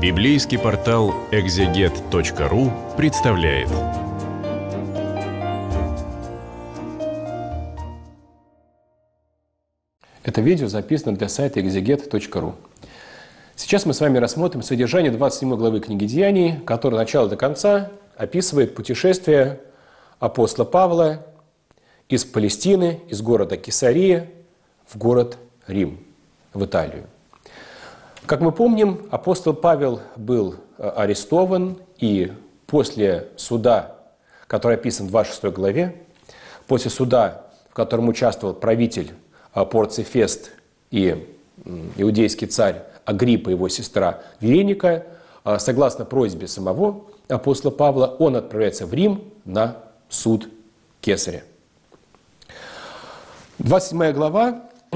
Библейский портал экзегет.ру представляет. Это видео записано для сайта exeget.ru. Сейчас мы с вами рассмотрим содержание 27 главы книги Деяний, которая начало до конца описывает путешествие апостола Павла из Палестины, из города Кесария в город Рим, в Италию. Как мы помним, апостол Павел был э, арестован, и после суда, который описан в 26 главе, после суда, в котором участвовал правитель э, Порций Фест и иудейский царь Агриппа и его сестра Вереника, э, согласно просьбе самого апостола Павла, он отправляется в Рим на суд Кесаря. 27 глава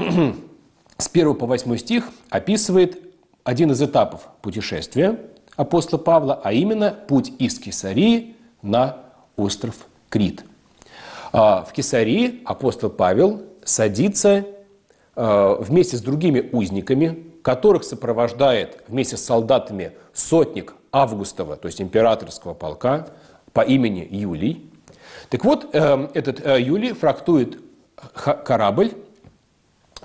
с 1 по 8 стих описывает один из этапов путешествия апостола Павла, а именно путь из Кесарии на остров Крит. А, в Кесарии апостол Павел садится а, вместе с другими узниками, которых сопровождает вместе с солдатами сотник Августова, то есть императорского полка по имени Юлий. Так вот, э, этот э, Юлий фрактует корабль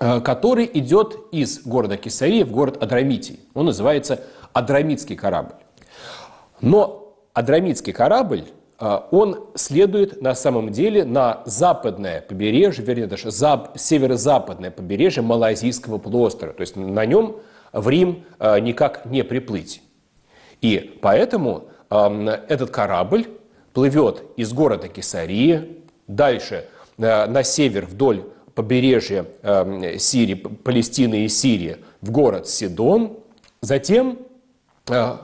который идет из города Кесария в город Адрамитий. Он называется Адрамитский корабль. Но Адрамитский корабль, э, он следует на самом деле на западное побережье, вернее, даже зап- северо-западное побережье Малайзийского полуострова. То есть на нем в Рим э, никак не приплыть. И поэтому эм, этот корабль плывет из города Кесария, дальше на север вдоль побережье эм, Сирии, Палестины и Сирии в город Сидон, затем, э,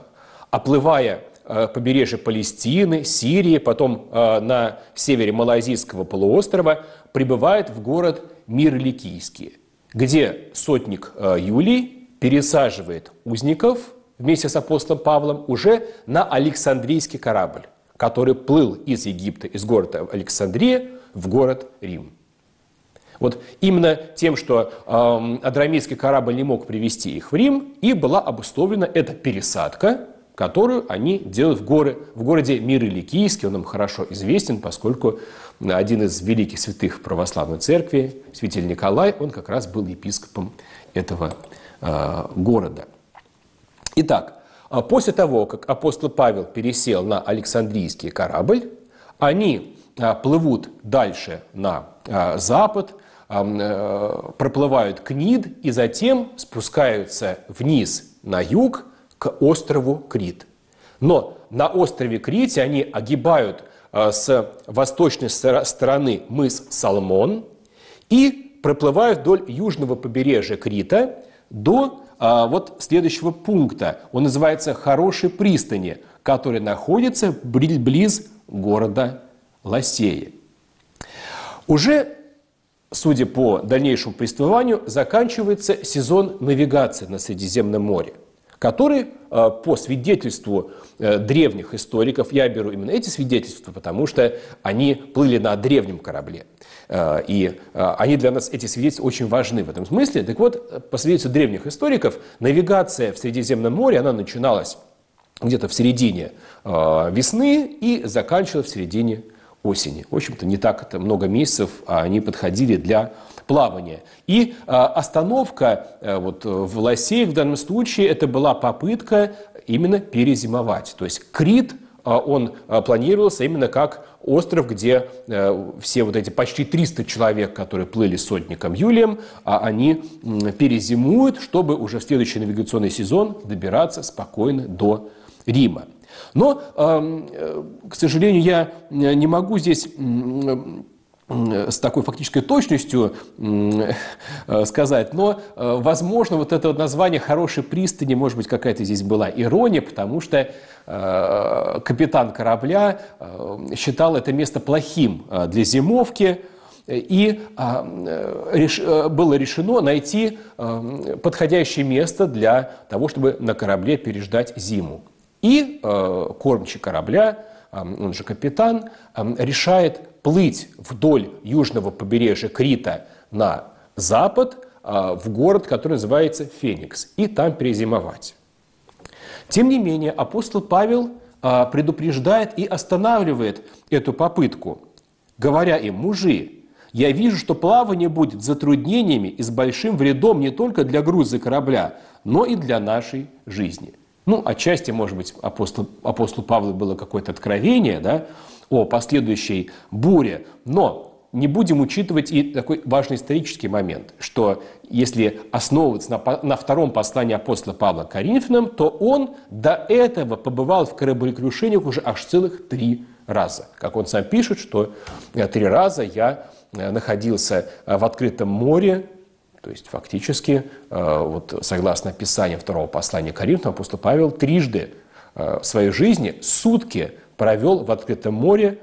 оплывая э, побережье Палестины, Сирии, потом э, на севере Малайзийского полуострова, прибывает в город Мир-Ликийский, где сотник Юлий пересаживает узников вместе с апостолом Павлом уже на Александрийский корабль, который плыл из Египта, из города Александрия в город Рим. Вот именно тем, что э, Адрамийский корабль не мог привести их в Рим, и была обусловлена эта пересадка, которую они делают в, горы, в городе Мир-Иликийский. Он им хорошо известен, поскольку один из великих святых православной церкви, святитель Николай, он как раз был епископом этого э, города. Итак, а после того, как апостол Павел пересел на Александрийский корабль, они а, плывут дальше на запад – Э, проплывают Книд и затем спускаются вниз на юг к острову Крит. Но на острове Крите они огибают э, с восточной стороны мыс Салмон и проплывают вдоль южного побережья Крита до э, вот следующего пункта. Он называется «Хорошей пристани», который находится близ города Лосея. Уже судя по дальнейшему повествованию, заканчивается сезон навигации на Средиземном море, который, э, по свидетельству э, древних историков, я беру именно эти свидетельства, потому что они плыли на древнем корабле. Э, и они для нас, эти свидетельства, очень важны в этом смысле. Так вот, по свидетельству древних историков, навигация в Средиземном море, она начиналась где-то в середине весны и заканчивалась в середине осени. В общем-то, не так это много месяцев а они подходили для плавания. И а, остановка а, вот, в Лосее в данном случае это была попытка именно перезимовать. То есть Крит а, он планировался именно как остров, где все вот эти почти 300 человек, которые плыли сотником Юлием, они перезимуют, чтобы уже в следующий навигационный сезон добираться спокойно до Рима. Но, э, к сожалению, я э, не могу здесь с такой фактической точностью э, сказать, но, возможно, вот это название «хорошей пристани», может быть, какая-то здесь была ирония, потому что капитан корабля считал это место плохим для зимовки, и было решено найти подходящее место для того, чтобы на корабле переждать зиму. И э, кормчий корабля, э, он же капитан, э, решает плыть вдоль южного побережья Крита на запад, э, в город, который называется Феникс, и там перезимовать. Тем не менее, апостол Павел а, предупреждает и останавливает эту попытку, говоря им, мужи, я вижу, что плавание будет затруднениями и с большим вредом не только для груза корабля, но и для нашей жизни. Ну, отчасти, может быть, апостол, апостолу Павлу было какое-то откровение да, о последующей буре, но не будем учитывать и такой важный исторический момент, что если основываться на, на втором послании апостола Павла к Коринфянам, то он до этого побывал в кораблекрушениях уже аж целых три раза. Как он сам пишет, что э, три раза я э, находился э, в открытом море, то есть фактически, вот, согласно описанию второго послания Коринфянам, апостол Павел трижды в своей жизни сутки провел в открытом море,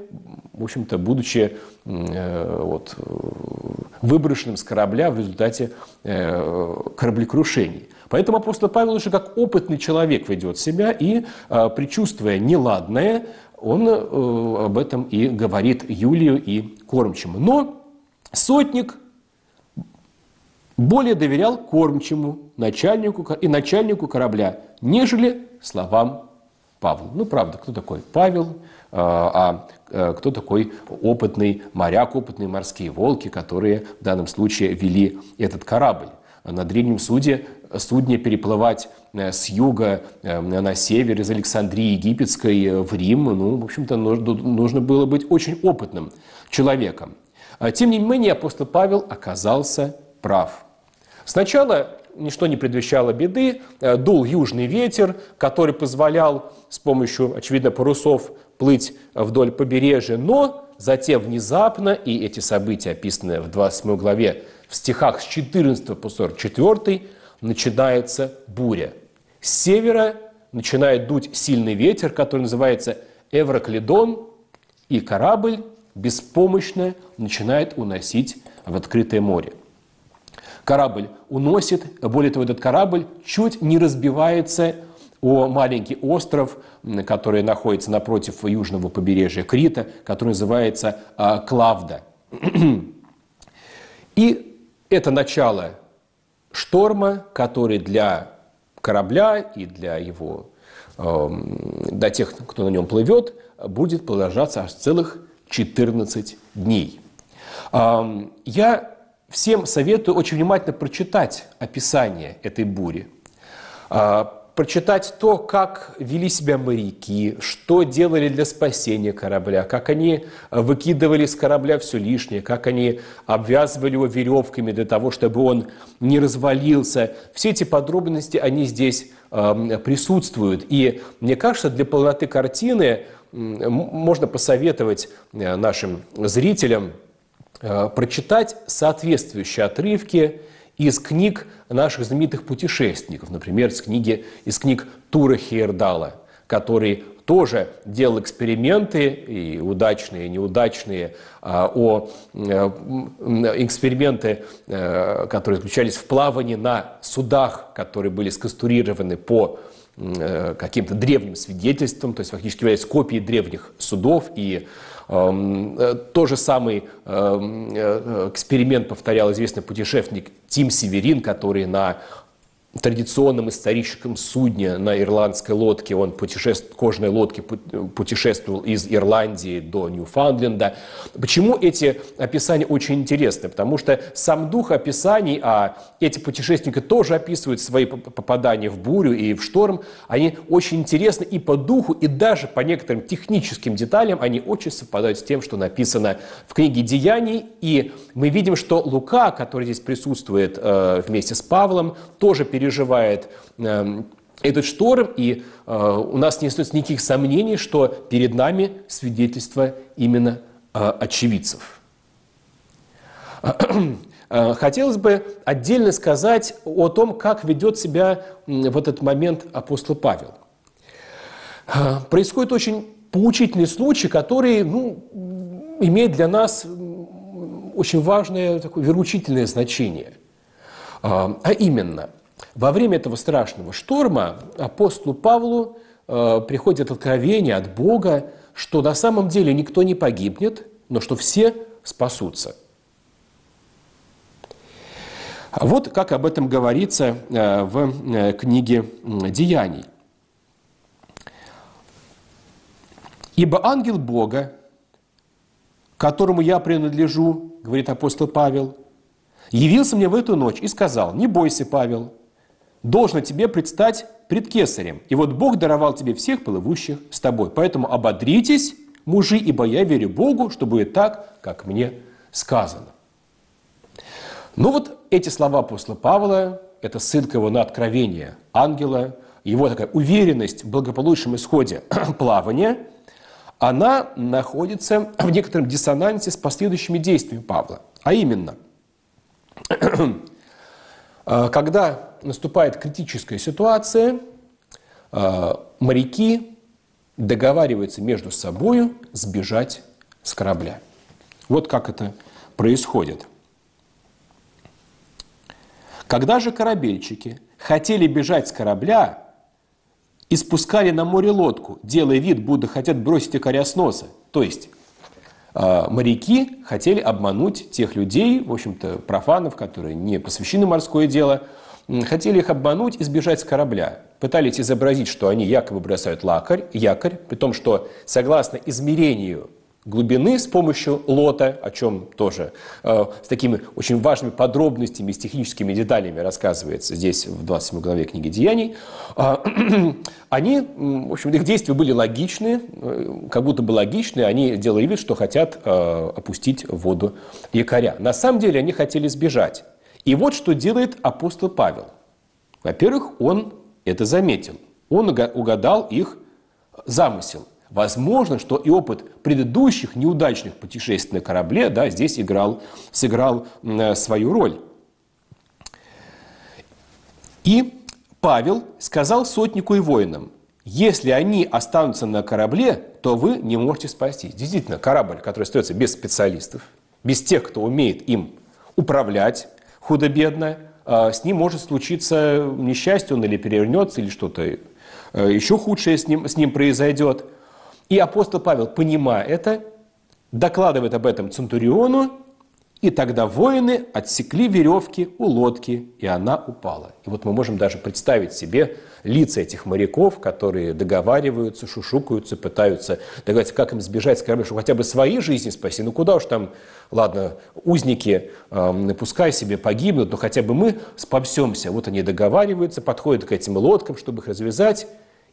в общем-то, будучи э, вот, выброшенным с корабля в результате э, кораблекрушений. Поэтому апостол Павел уже как опытный человек ведет себя и, э, предчувствуя неладное, он об этом и говорит Юлию и кормчему. Но сотник более доверял кормчему, начальнику и начальнику корабля, нежели словам Павла. Ну, правда, кто такой Павел? А, а э, кто такой опытный моряк, опытные морские волки, которые в данном случае вели этот корабль. На Древнем суде судне переплывать э, с юга э, на север из Александрии Египетской в Рим, ну, в общем-то, нужно было быть очень опытным человеком. А, тем не менее, апостол Павел оказался прав. Сначала ничто не предвещало беды, дул южный ветер, который позволял с помощью, очевидно, парусов плыть вдоль побережья, но затем внезапно, и эти события, описанные в 28 главе, в стихах с 14 по 44, начинается буря. С севера начинает дуть сильный ветер, который называется Эвроклидон, и корабль беспомощно начинает уносить в открытое море. Корабль уносит, более того, этот корабль чуть не разбивается о маленький остров, который находится напротив южного побережья Крита, который называется а, Клавда. И это начало шторма, который для корабля и для его, эм, для тех, кто на нем плывет, будет продолжаться аж целых 14 дней. Я всем советую очень внимательно прочитать описание этой бури а, прочитать то, как вели себя моряки, что делали для спасения корабля, как они выкидывали с корабля все лишнее, как они обвязывали его веревками для того, чтобы он не развалился. Все эти подробности, они здесь э, присутствуют. И мне кажется, для полноты картины можно посоветовать э, нашим зрителям прочитать соответствующие отрывки из книг наших знаменитых путешественников, например, из, книги, из книг Тура Хейердала, который тоже делал эксперименты, и удачные, и неудачные, а, о э, эксперименты, э, которые заключались в плавании на судах, которые были сконструированы по э, каким-то древним свидетельствам, то есть фактически являясь копией древних судов. И Эм, э, то же самый эм, э, эксперимент повторял известный путешественник Тим Северин, который на традиционном историческом судне на ирландской лодке, он путешествовал, кожаной лодке путешествовал из Ирландии до Ньюфаундленда. Почему эти описания очень интересны? Потому что сам дух описаний, а эти путешественники тоже описывают свои попадания в бурю и в шторм, они очень интересны и по духу, и даже по некоторым техническим деталям они очень совпадают с тем, что написано в книге «Деяний». И мы видим, что Лука, который здесь присутствует э, вместе с Павлом, тоже перед переживает эм, этот шторм, и э, у нас не остается никаких сомнений, что перед нами свидетельство именно э, очевидцев. Э, хотелось бы отдельно сказать о том, как ведет себя в этот момент апостол Павел. Происходит очень поучительный случай, который ну, имеет для нас очень важное такое веручительное значение. А именно – во время этого страшного шторма апостолу Павлу э, приходит откровение от Бога, что на самом деле никто не погибнет, но что все спасутся. Вот как об этом говорится э, в э, книге «Деяний». Ибо ангел Бога, которому я принадлежу, говорит апостол Павел, явился мне в эту ночь и сказал, не бойся, Павел, должно тебе предстать пред кесарем. И вот Бог даровал тебе всех плывущих с тобой. Поэтому ободритесь, мужи, ибо я верю Богу, что будет так, как мне сказано. Ну вот эти слова апостола Павла, это ссылка его на откровение ангела, его такая уверенность в благополучном исходе плавания, она находится в некотором диссонансе с последующими действиями Павла. А именно, когда наступает критическая ситуация, моряки договариваются между собой сбежать с корабля. Вот как это происходит – когда же корабельщики хотели бежать с корабля и спускали на море лодку, делая вид, будто хотят бросить якоря с носа, то есть моряки хотели обмануть тех людей, в общем-то, профанов, которые не посвящены морское дело, хотели их обмануть и сбежать с корабля. Пытались изобразить, что они якобы бросают лакарь, якорь, при том, что согласно измерению глубины с помощью лота, о чем тоже э, с такими очень важными подробностями, с техническими деталями рассказывается здесь в 27 главе книги «Деяний», э, они, в общем, их действия были логичны, э, как будто бы логичны, они делали вид, что хотят э, опустить в воду якоря. На самом деле они хотели сбежать. И вот что делает апостол Павел. Во-первых, он это заметил. Он угадал их замысел. Возможно, что и опыт предыдущих неудачных путешествий на корабле да, здесь играл, сыграл э, свою роль. И Павел сказал сотнику и воинам, если они останутся на корабле, то вы не можете спастись. Действительно, корабль, который остается без специалистов, без тех, кто умеет им управлять худо-бедно, э, с ним может случиться несчастье, он или перевернется, или что-то э, еще худшее с ним, с ним произойдет. И апостол Павел, понимая это, докладывает об этом Центуриону, и тогда воины отсекли веревки у лодки, и она упала. И вот мы можем даже представить себе лица этих моряков, которые договариваются, шушукаются, пытаются договориться, как им сбежать с корабля, чтобы хотя бы свои жизни спасти. Ну куда уж там, ладно, узники, э, пускай себе погибнут, но хотя бы мы спасемся. Вот они договариваются, подходят к этим лодкам, чтобы их развязать.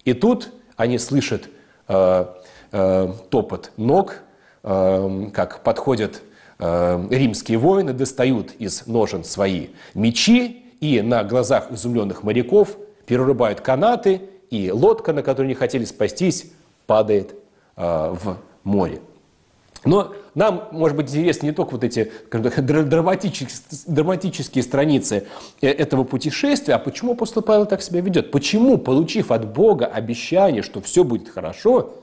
И тут они слышат топот ног, э, как подходят римские воины, достают из ножен свои мечи и на глазах изумленных моряков перерубают канаты, и лодка, на которой они хотели спастись, падает в море. Но нам, может быть, интересны не только вот эти драматические, драматические страницы этого путешествия, а почему апостол Павел так себя ведет? Почему, получив от Бога обещание, что все будет хорошо,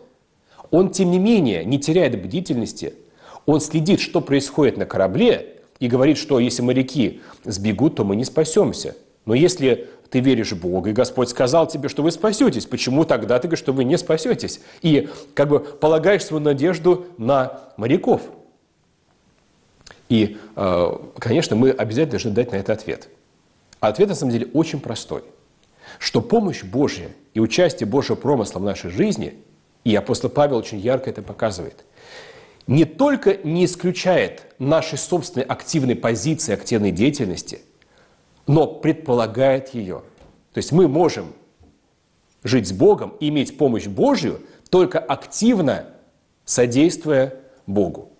он, тем не менее, не теряет бдительности, он следит, что происходит на корабле, и говорит, что если моряки сбегут, то мы не спасемся. Но если ты веришь в Бога, и Господь сказал тебе, что вы спасетесь. Почему тогда ты говоришь, что вы не спасетесь? И как бы полагаешь свою надежду на моряков. И, э, конечно, мы обязательно должны дать на это ответ. ответ, на самом деле, очень простой. Что помощь Божья и участие Божьего промысла в нашей жизни, и апостол Павел очень ярко это показывает, не только не исключает нашей собственной активной позиции, активной деятельности – но предполагает ее. То есть мы можем жить с Богом, иметь помощь Божью, только активно содействуя Богу.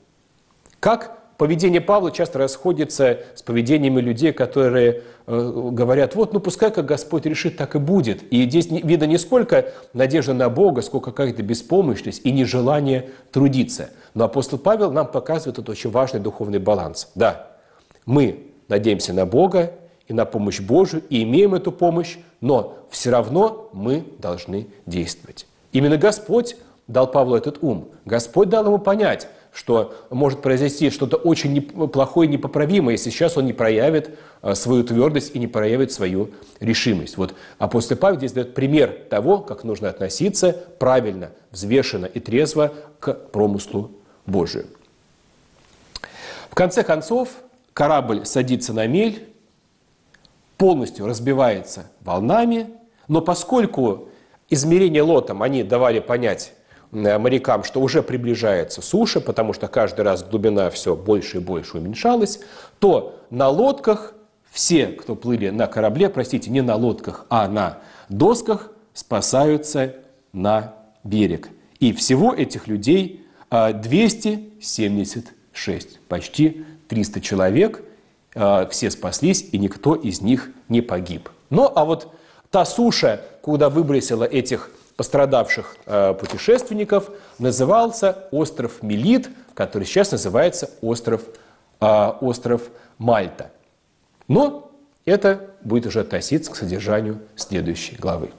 Как поведение Павла часто расходится с поведениями людей, которые э, говорят, вот, ну пускай как Господь решит, так и будет. И здесь видно не сколько надежда на Бога, сколько какая-то беспомощность и нежелание трудиться. Но апостол Павел нам показывает этот очень важный духовный баланс. Да, мы надеемся на Бога, и на помощь Божию, и имеем эту помощь, но все равно мы должны действовать. Именно Господь дал Павлу этот ум. Господь дал ему понять, что может произойти что-то очень плохое, непоправимое, если сейчас он не проявит а, свою твердость и не проявит свою решимость. Вот апостол Павел здесь дает пример того, как нужно относиться правильно, взвешенно и трезво к промыслу Божию. В конце концов, корабль садится на мель, полностью разбивается волнами, но поскольку измерения лотом, они давали понять э, морякам, что уже приближается суша, потому что каждый раз глубина все больше и больше уменьшалась, то на лодках все, кто плыли на корабле, простите, не на лодках, а на досках, спасаются на берег. И всего этих людей 276, а, почти 300 человек, все спаслись, и никто из них не погиб. Ну, а вот та суша, куда выбросила этих пострадавших а, путешественников, назывался остров Мелит, который сейчас называется остров, остров Мальта. Но это будет уже относиться к содержанию следующей главы.